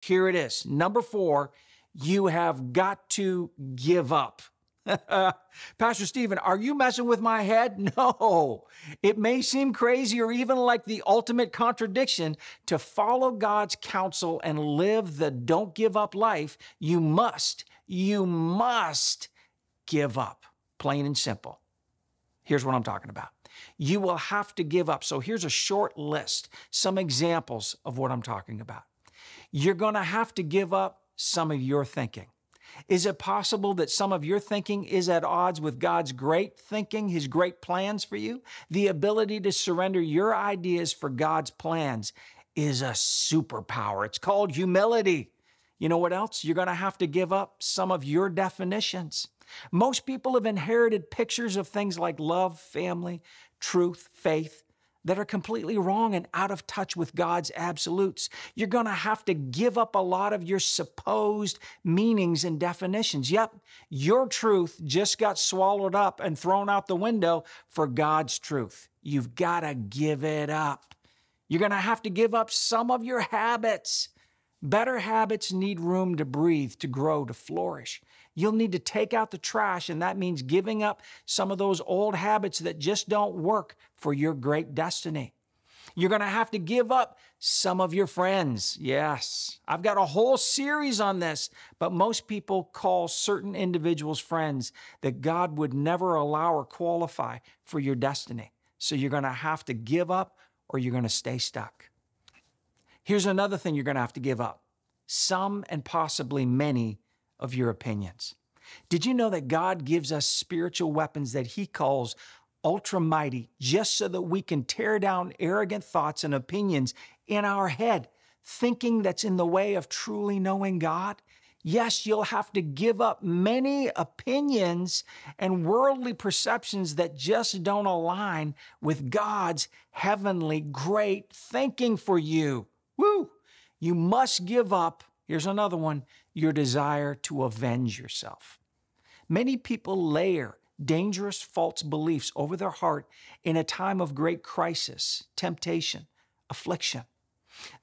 Here it is. Number four, you have got to give up. Pastor Stephen, are you messing with my head? No. It may seem crazy or even like the ultimate contradiction to follow God's counsel and live the don't give up life. You must, you must give up, plain and simple. Here's what I'm talking about. You will have to give up. So here's a short list, some examples of what I'm talking about. You're going to have to give up some of your thinking. Is it possible that some of your thinking is at odds with God's great thinking, His great plans for you? The ability to surrender your ideas for God's plans is a superpower. It's called humility. You know what else? You're going to have to give up some of your definitions. Most people have inherited pictures of things like love, family, truth, faith, that are completely wrong and out of touch with God's absolutes. You're going to have to give up a lot of your supposed meanings and definitions. Yep, your truth just got swallowed up and thrown out the window for God's truth. You've got to give it up. You're going to have to give up some of your habits. Better habits need room to breathe, to grow, to flourish. You'll need to take out the trash, and that means giving up some of those old habits that just don't work for your great destiny. You're going to have to give up some of your friends. Yes, I've got a whole series on this, but most people call certain individuals friends that God would never allow or qualify for your destiny. So you're going to have to give up or you're going to stay stuck. Here's another thing you're going to have to give up some and possibly many of your opinions. Did you know that God gives us spiritual weapons that He calls ultra mighty just so that we can tear down arrogant thoughts and opinions in our head, thinking that's in the way of truly knowing God? Yes, you'll have to give up many opinions and worldly perceptions that just don't align with God's heavenly great thinking for you. Woo! You must give up, here's another one, your desire to avenge yourself. Many people layer dangerous false beliefs over their heart in a time of great crisis, temptation, affliction.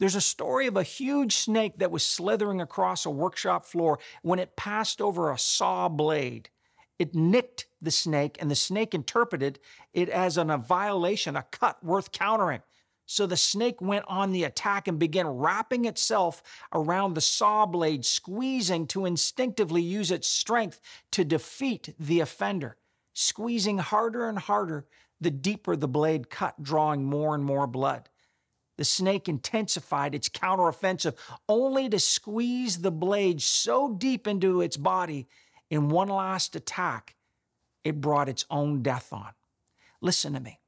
There's a story of a huge snake that was slithering across a workshop floor when it passed over a saw blade. It nicked the snake, and the snake interpreted it as an, a violation, a cut worth countering. So the snake went on the attack and began wrapping itself around the saw blade, squeezing to instinctively use its strength to defeat the offender. Squeezing harder and harder, the deeper the blade cut, drawing more and more blood. The snake intensified its counteroffensive only to squeeze the blade so deep into its body in one last attack, it brought its own death on. Listen to me.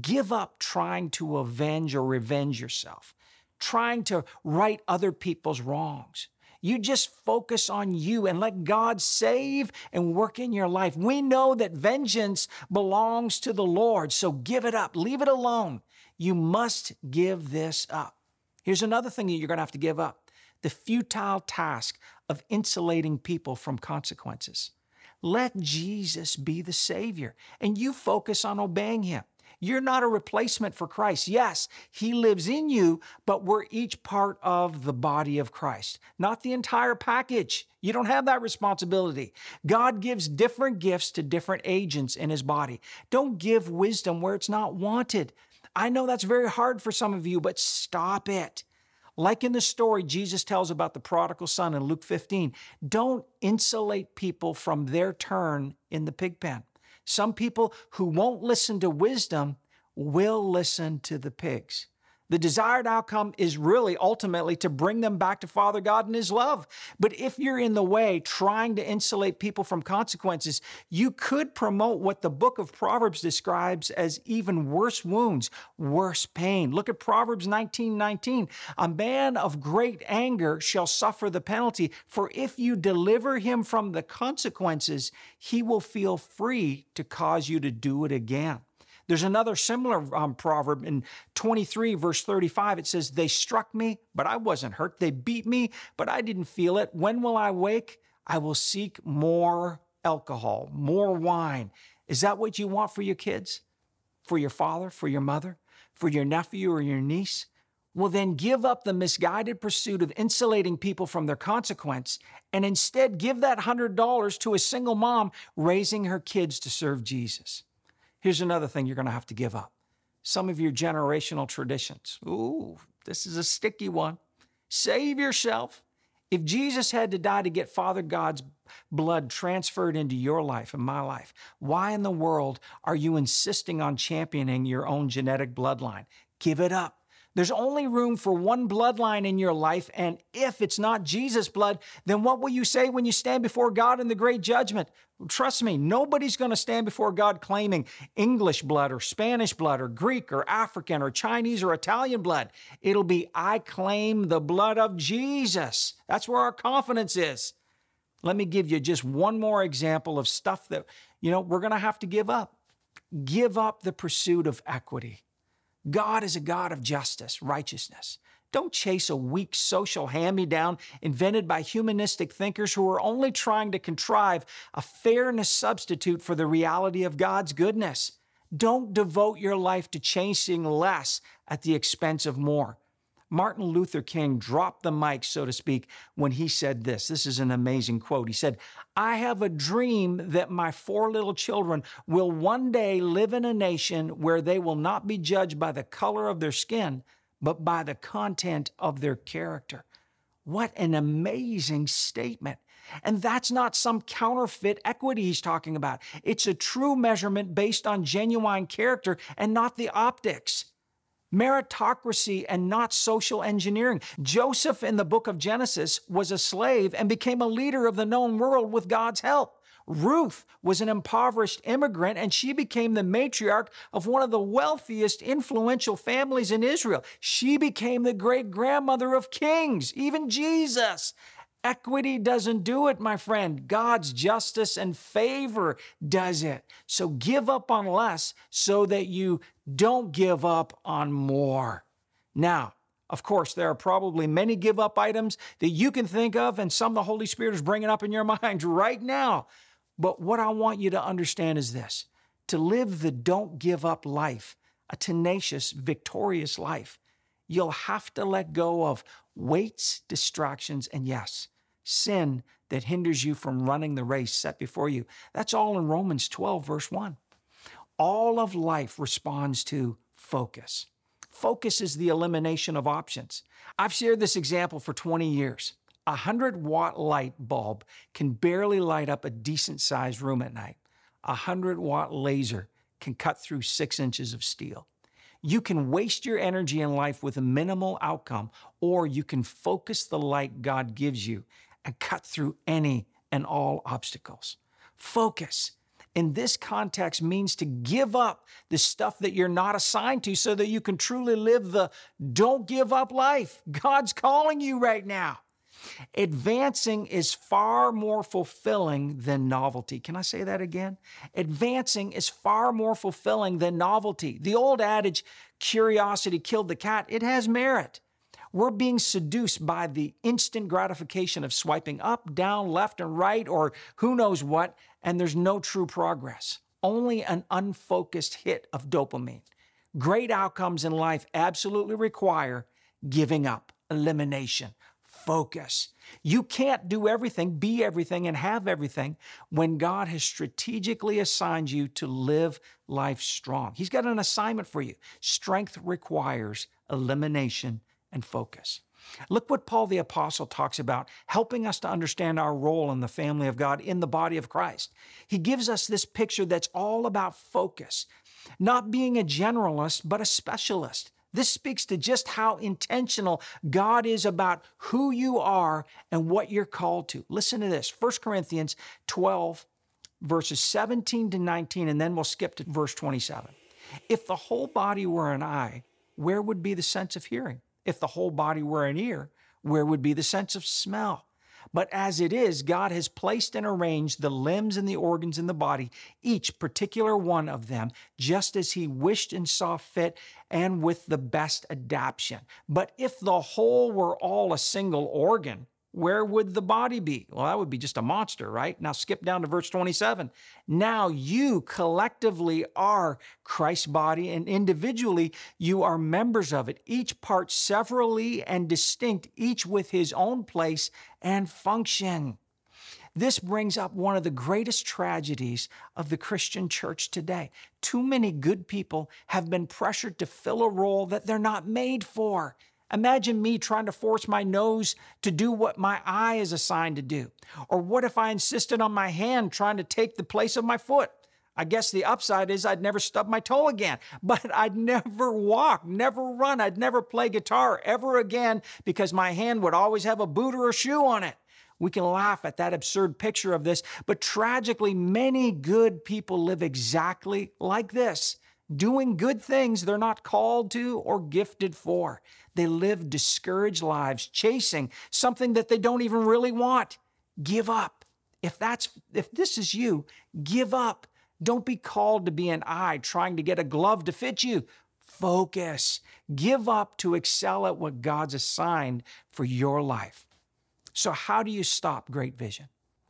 Give up trying to avenge or revenge yourself, trying to right other people's wrongs. You just focus on you and let God save and work in your life. We know that vengeance belongs to the Lord, so give it up, leave it alone. You must give this up. Here's another thing that you're going to have to give up the futile task of insulating people from consequences. Let Jesus be the Savior and you focus on obeying Him. You're not a replacement for Christ. Yes, He lives in you, but we're each part of the body of Christ, not the entire package. You don't have that responsibility. God gives different gifts to different agents in His body. Don't give wisdom where it's not wanted. I know that's very hard for some of you, but stop it. Like in the story Jesus tells about the prodigal son in Luke 15, don't insulate people from their turn in the pig pen. Some people who won't listen to wisdom will listen to the pigs. The desired outcome is really ultimately to bring them back to Father God and His love. But if you're in the way trying to insulate people from consequences, you could promote what the book of Proverbs describes as even worse wounds, worse pain. Look at Proverbs 19 19. A man of great anger shall suffer the penalty, for if you deliver him from the consequences, he will feel free to cause you to do it again. There's another similar um, proverb in 23, verse 35. It says, They struck me, but I wasn't hurt. They beat me, but I didn't feel it. When will I wake? I will seek more alcohol, more wine. Is that what you want for your kids? For your father, for your mother, for your nephew or your niece? Well, then give up the misguided pursuit of insulating people from their consequence and instead give that $100 to a single mom raising her kids to serve Jesus. Here's another thing you're going to have to give up some of your generational traditions. Ooh, this is a sticky one. Save yourself. If Jesus had to die to get Father God's blood transferred into your life and my life, why in the world are you insisting on championing your own genetic bloodline? Give it up. There's only room for one bloodline in your life, and if it's not Jesus' blood, then what will you say when you stand before God in the great judgment? Trust me, nobody's going to stand before God claiming English blood or Spanish blood or Greek or African or Chinese or Italian blood. It'll be, I claim the blood of Jesus. That's where our confidence is. Let me give you just one more example of stuff that, you know, we're going to have to give up. Give up the pursuit of equity. God is a God of justice, righteousness. Don't chase a weak social hand me down invented by humanistic thinkers who are only trying to contrive a fairness substitute for the reality of God's goodness. Don't devote your life to chasing less at the expense of more. Martin Luther King dropped the mic, so to speak, when he said this. This is an amazing quote. He said, I have a dream that my four little children will one day live in a nation where they will not be judged by the color of their skin, but by the content of their character. What an amazing statement. And that's not some counterfeit equity he's talking about. It's a true measurement based on genuine character and not the optics meritocracy and not social engineering. Joseph in the book of Genesis was a slave and became a leader of the known world with God's help. Ruth was an impoverished immigrant and she became the matriarch of one of the wealthiest, influential families in Israel. She became the great grandmother of kings, even Jesus. Equity doesn't do it, my friend. God's justice and favor does it. So give up on less so that you don't give up on more. Now, of course, there are probably many give up items that you can think of, and some the Holy Spirit is bringing up in your mind right now. But what I want you to understand is this to live the don't give up life, a tenacious, victorious life, you'll have to let go of weights, distractions, and yes, sin that hinders you from running the race set before you. That's all in Romans 12, verse 1 all of life responds to focus. Focus is the elimination of options. I've shared this example for 20 years. A 100 watt light bulb can barely light up a decent sized room at night. A 100 watt laser can cut through six inches of steel. You can waste your energy in life with a minimal outcome, or you can focus the light God gives you and cut through any and all obstacles. Focus in this context means to give up the stuff that you're not assigned to so that you can truly live the don't give up life. God's calling you right now. Advancing is far more fulfilling than novelty. Can I say that again? Advancing is far more fulfilling than novelty. The old adage, curiosity killed the cat, it has merit. We're being seduced by the instant gratification of swiping up, down, left, and right, or who knows what, and there's no true progress. Only an unfocused hit of dopamine. Great outcomes in life absolutely require giving up, elimination, focus. You can't do everything, be everything, and have everything when God has strategically assigned you to live life strong. He's got an assignment for you. Strength requires elimination and focus. Look what Paul the Apostle talks about, helping us to understand our role in the family of God, in the body of Christ. He gives us this picture that's all about focus, not being a generalist, but a specialist. This speaks to just how intentional God is about who you are and what you're called to. Listen to this 1 Corinthians 12, verses 17 to 19, and then we'll skip to verse 27. If the whole body were an eye, where would be the sense of hearing? If the whole body were an ear, where would be the sense of smell? But as it is, God has placed and arranged the limbs and the organs in the body, each particular one of them, just as He wished and saw fit, and with the best adaptation. But if the whole were all a single organ, where would the body be? Well, that would be just a monster, right? Now skip down to verse 27. Now you collectively are Christ's body, and individually you are members of it, each part severally and distinct, each with his own place and function. This brings up one of the greatest tragedies of the Christian church today. Too many good people have been pressured to fill a role that they're not made for. Imagine me trying to force my nose to do what my eye is assigned to do. Or what if I insisted on my hand trying to take the place of my foot? I guess the upside is I'd never stub my toe again, but I'd never walk, never run, I'd never play guitar ever again because my hand would always have a boot or a shoe on it. We can laugh at that absurd picture of this, but tragically, many good people live exactly like this doing good things they're not called to or gifted for. They live discouraged lives, chasing something that they don't even really want. Give up. If that's if this is you, give up. Don't be called to be an eye trying to get a glove to fit you. Focus. Give up to excel at what God's assigned for your life. So, how do you stop great vision?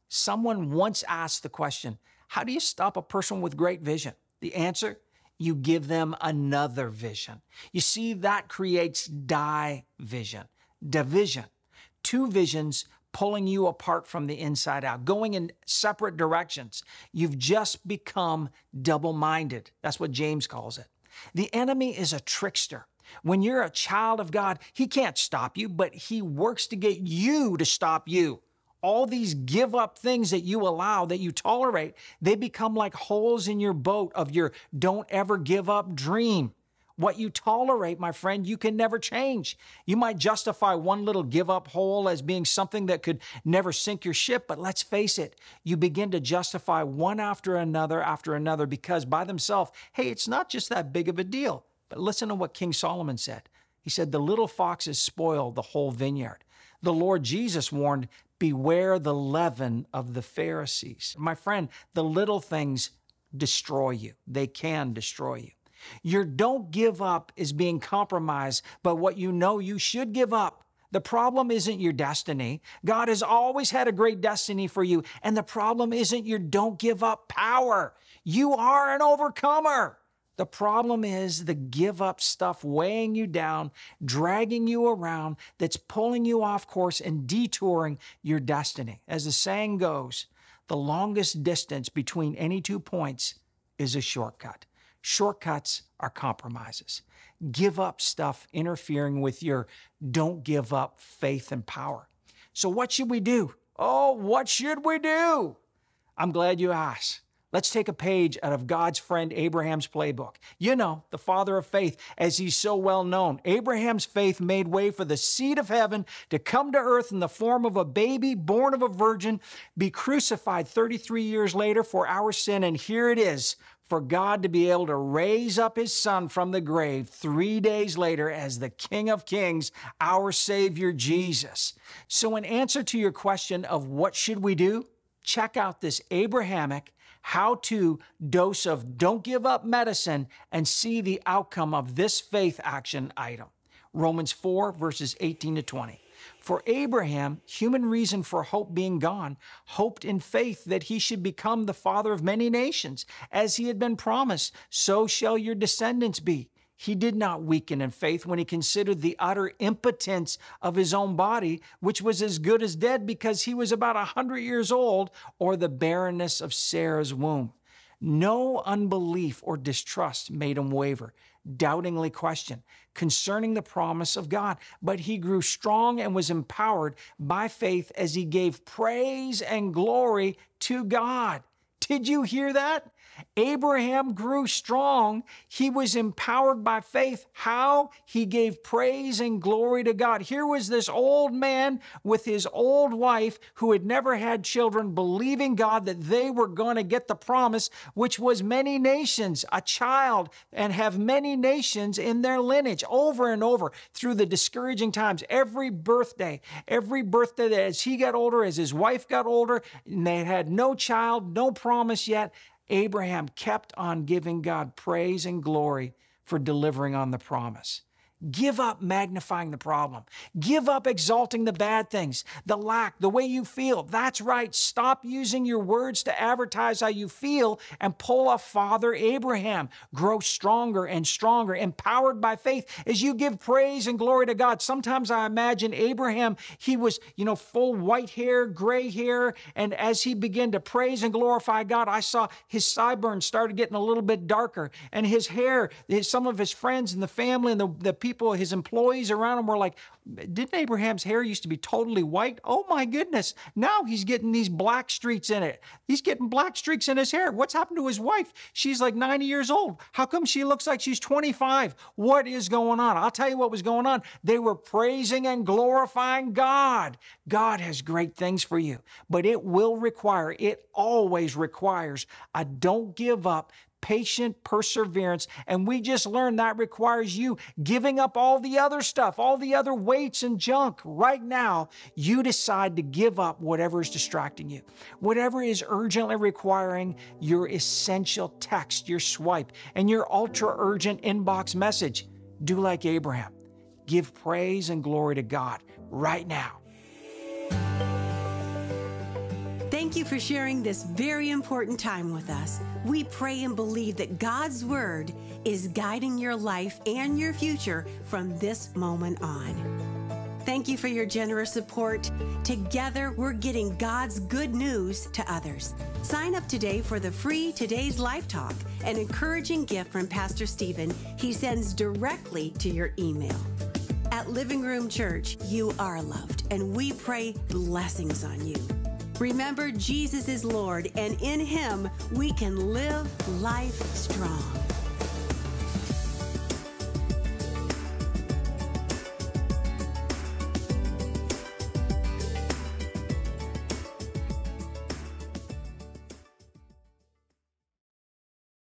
Someone once asked the question How do you stop a person with great vision? The answer you give them another vision. You see, that creates division, division, two visions pulling you apart from the inside out, going in separate directions. You've just become double minded. That's what James calls it. The enemy is a trickster. When you're a child of God, he can't stop you, but he works to get you to stop you all these give up things that you allow, that you tolerate, they become like holes in your boat of your don't ever give up dream. What you tolerate, my friend, you can never change. You might justify one little give up hole as being something that could never sink your ship, but let's face it, you begin to justify one after another after another because by themselves, hey, it's not just that big of a deal. But listen to what King Solomon said. He said, The little foxes spoil the whole vineyard. The Lord Jesus warned, Beware the leaven of the Pharisees. My friend, the little things destroy you. They can destroy you. Your don't give up is being compromised by what you know you should give up. The problem isn't your destiny. God has always had a great destiny for you. And the problem isn't your don't give up power. You are an overcomer. The problem is the give up stuff weighing you down, dragging you around, that's pulling you off course and detouring your destiny. As the saying goes, the longest distance between any two points is a shortcut. Shortcuts are compromises. Give up stuff interfering with your don't give up faith and power. So, what should we do? Oh, what should we do? I'm glad you asked. Let's take a page out of God's friend Abraham's playbook. You know, the father of faith, as he's so well known. Abraham's faith made way for the seed of heaven to come to earth in the form of a baby born of a virgin, be crucified 33 years later for our sin. And here it is for God to be able to raise up his son from the grave three days later as the King of Kings, our Savior Jesus. So, in answer to your question of what should we do, check out this Abrahamic how to dose of don't give up medicine and see the outcome of this faith action item. Romans 4, verses 18 to 20. For Abraham, human reason for hope being gone, hoped in faith that he should become the father of many nations. As he had been promised, so shall your descendants be. He did not weaken in faith when he considered the utter impotence of his own body, which was as good as dead because he was about a hundred years old, or the barrenness of Sarah's womb. No unbelief or distrust made him waver, doubtingly question concerning the promise of God. But he grew strong and was empowered by faith as he gave praise and glory to God. Did you hear that? Abraham grew strong. He was empowered by faith. How? He gave praise and glory to God. Here was this old man with his old wife who had never had children, believing God that they were going to get the promise, which was many nations, a child, and have many nations in their lineage over and over through the discouraging times. Every birthday, every birthday that as he got older, as his wife got older, and they had no child, no promise yet, Abraham kept on giving God praise and glory for delivering on the promise. Give up magnifying the problem. Give up exalting the bad things, the lack, the way you feel. That's right. Stop using your words to advertise how you feel and pull a Father Abraham. Grow stronger and stronger, empowered by faith as you give praise and glory to God. Sometimes I imagine Abraham, he was, you know, full white hair, gray hair, and as he began to praise and glorify God, I saw his sideburns started getting a little bit darker and his hair, his, some of his friends and the family and the, the people people, his employees around him were like, didn't Abraham's hair used to be totally white? Oh my goodness. Now he's getting these black streaks in it. He's getting black streaks in his hair. What's happened to his wife? She's like 90 years old. How come she looks like she's 25? What is going on? I'll tell you what was going on. They were praising and glorifying God. God has great things for you, but it will require, it always requires a don't give up, patient perseverance. And we just learned that requires you giving up all the other stuff, all the other weights and junk. Right now, you decide to give up whatever is distracting you, whatever is urgently requiring your essential text, your swipe, and your ultra urgent inbox message. Do like Abraham. Give praise and glory to God right now. Thank you for sharing this very important time with us. We pray and believe that God's Word is guiding your life and your future from this moment on. Thank you for your generous support. Together, we're getting God's good news to others. Sign up today for the free Today's Life Talk, an encouraging gift from Pastor Stephen he sends directly to your email. At Living Room Church, you are loved, and we pray blessings on you. Remember, Jesus is Lord, and in Him we can live life strong.